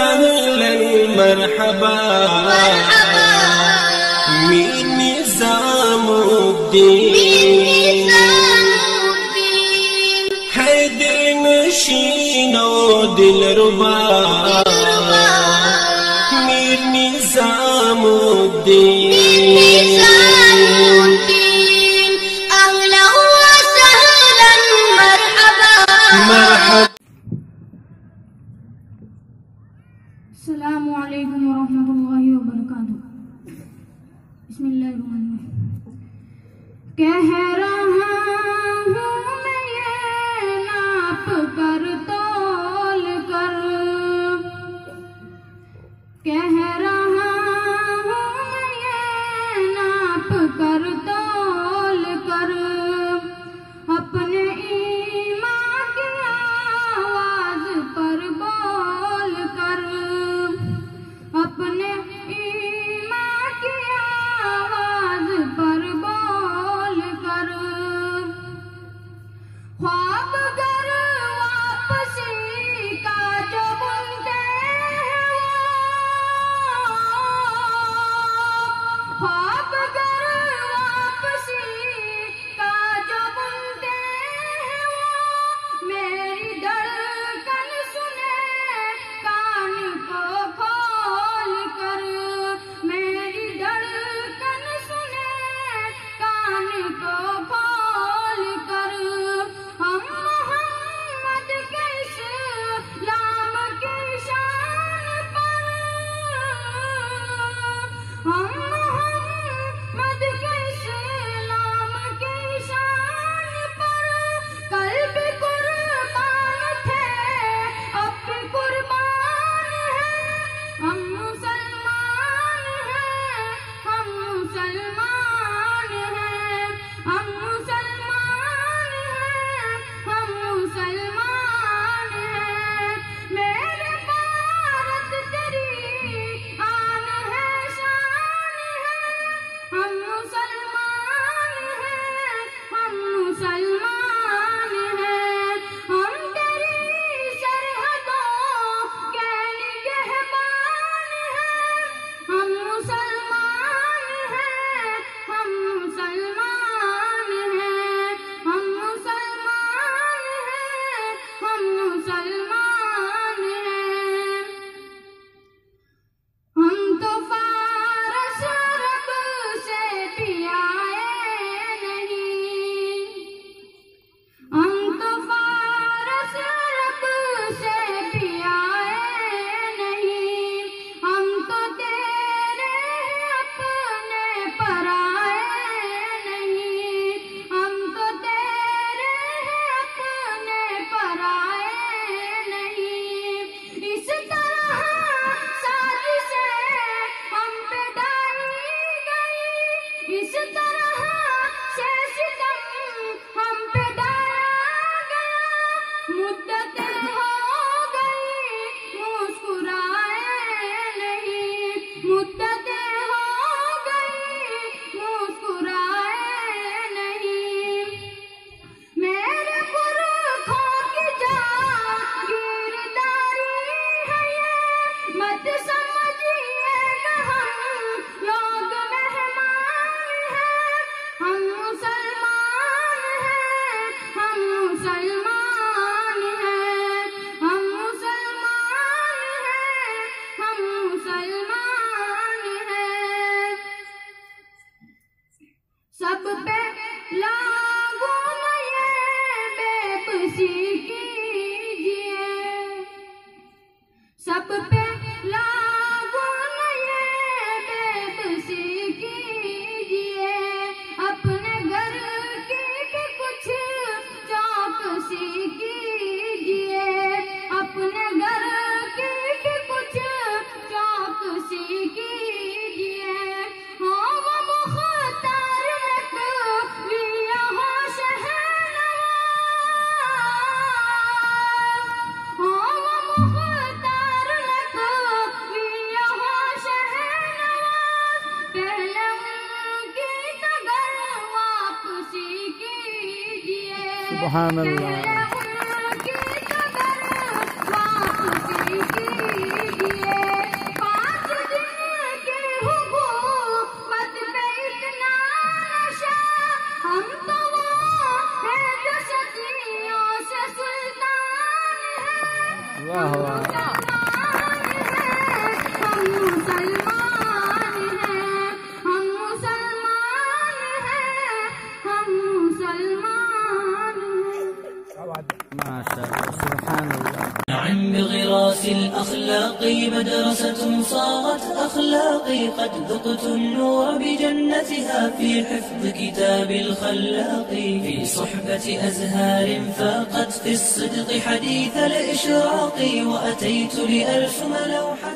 سهلا مرحبا. مين نظام الدين. حيدر نشين ودل ربا. نظام कह see सुबहान अल्लाह वाह। वाह। الأخلاق مدرسة صارت أخلاقي قد ذقت النور بجنتها في حفظ كتاب الخلاق. في صحبة أزهار فاقت في الصدق حديث الإشراق وأتيت لأرسم لوحة